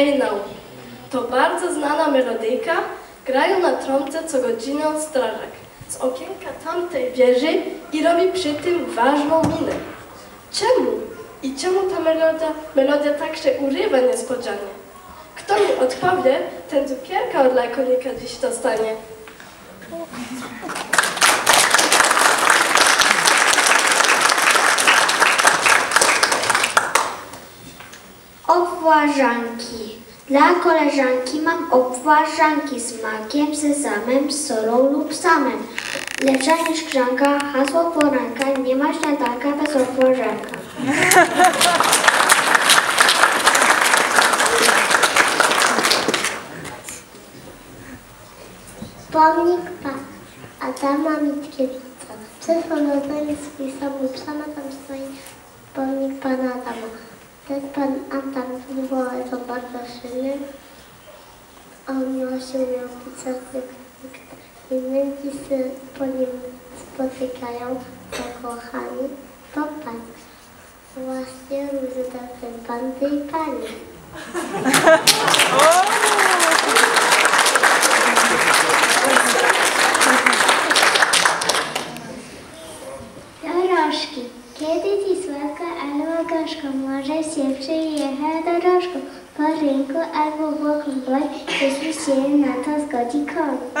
Hej Now. To bardzo znana melodyjka, grają na trąbce co godzinę strażak z okienka tamtej wieży i robi przy tym ważną minę. Czemu? I czemu ta melodia, melodia tak się urywa niespodzianie? Kto mi odpowie, ten cukierka od lakonika dziś dostanie. Obwarzanki. Dla koleżanki mam obwarzanki z makiem, sezamem, solą lub samem. Lepsza niż grzanka, hasło poranka, nie ma śniadanka bez obwarzanka. Pomnik pa Adama Mickiewicza. Przed honorem spisał sama tam stoi pomnik pana Adama. Ten pan Adam był to bardzo silny. On nosił miał pisać i się po nim spotykają zakochani. Popatrz, właśnie róży ten pan tej pani. się przyjechać dorożką po rynku albo wokół boj, jeśli się na to zgodzi koń.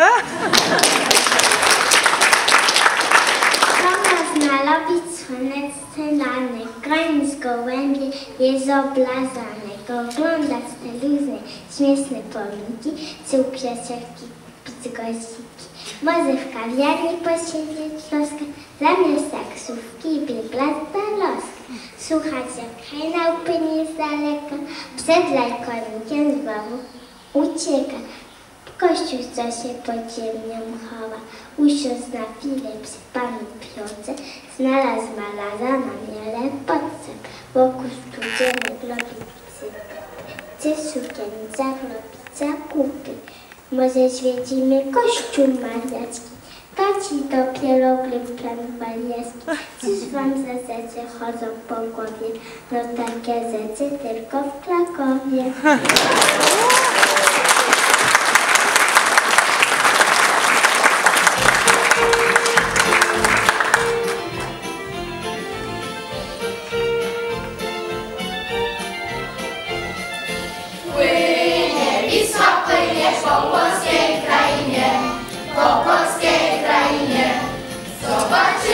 Kogo znalobić słoneczny lanek, koń z gołębie jest oblazany, oglądać te luźne, śmieszne pomniki, pić gościki. Może w kawiarni posiedzieć troszkę, zamiast taksówki i biegać baloskę. Słuchać jak hejna upłynie z daleka, przed lajkonikiem znowu ucieka. Kościół, co się pod ziemią chowa, usiądź na chwilę przy Panu Piotrze, znalazł malarza na miele podcep, wokół studzienek robi psy. Czy w sukienicach robi zakupy. Może zwiedzimy kościół mariacki, to ci dopiero gryp plan waliaski. Czyż wam zezece chodzą po głowie, no takie zece tylko w Krakowie. Wisła płynie po polskiej krainie, po polskiej. Zobaczy!